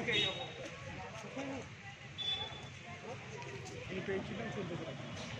いいページで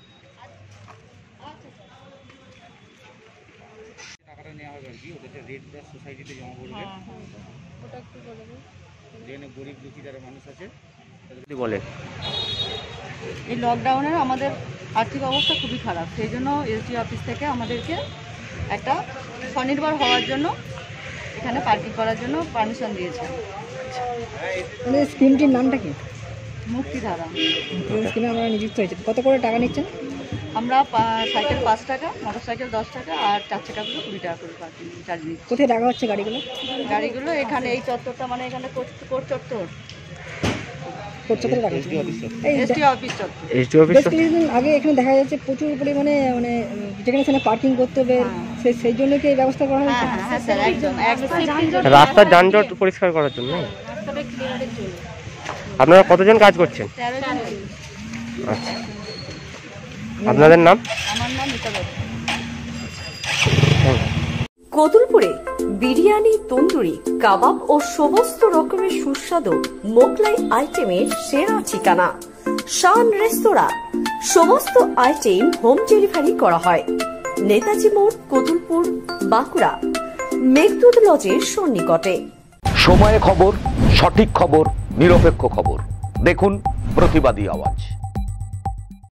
হবে আর কি ওদেরটা red cross সোসাইটিতে জমা পড়বে হ্যাঁ হ্যাঁ। ওটা একটু বলে যেখানে গরিব দুঃখী যারা মানুষ আছে তাদের বলে। এই লকডাউনের আমাদের আর্থিক অবস্থা খুবই খারাপ। সেই জন্য এসডি অফিস থেকে আমাদেরকে একটা স্বনির্ভর হওয়ার জন্য এখানে পার্কিং করার জন্য পারমিশন দিয়েছে। মানে স্কিমটির নামটা কি? মুক্তিধারা। স্কিমে আমরা নিযুক্ত হয়েছে। কত করে টাকা নিচ্ছেন? আমরা পা- সাইকেল পাঁচ টাকা মোটর সাইকেল দশ টাকা আর চার চাকাগুলো কুড়ি টাকা করে পার্কিং চার্জ নিচ্ছি কোথায় রাখা হচ্ছে গাড়িগুলো? গাড়িগুলো এখানে এই চত্বরটা মানে এখানে কোট- চত্বর। আগে এখানে দেখা যাচ্ছে প্রচুর পরিমাণে মানে যেখানে সেখানে পার্কিং করতে হবে। সেই সেই জন্য কি এই ব্যবস্থা করা হয়েছে? হ্যাঁ হ্যাঁ হ্যাঁ স্যার একদম একদম। রাস্তার যানজট পরিষ্কার করার জন্য? আপনারা কতজন কাজ করছেন? আচ্ছা। আপনাদের নাম? আমার নাম কতুলপুরে বিরিয়ানি তন্দুরি কাবাব ও সমস্ত রকমের সুস্বাদু মোগলাই আইটেমের সেরা ঠিকানা। শান রেস্তোরাঁ। সমস্ত আইটেম হোম ডেলিভারি করা হয়। নেতাজি মোড় কতুলপুর বাঁকুড়া। মেঘদূত লজের সন্নিকটে। সময়ে খবর সঠিক খবর নিরপেক্ষ খবর। দেখুন প্রতিবাদী আওয়াজ।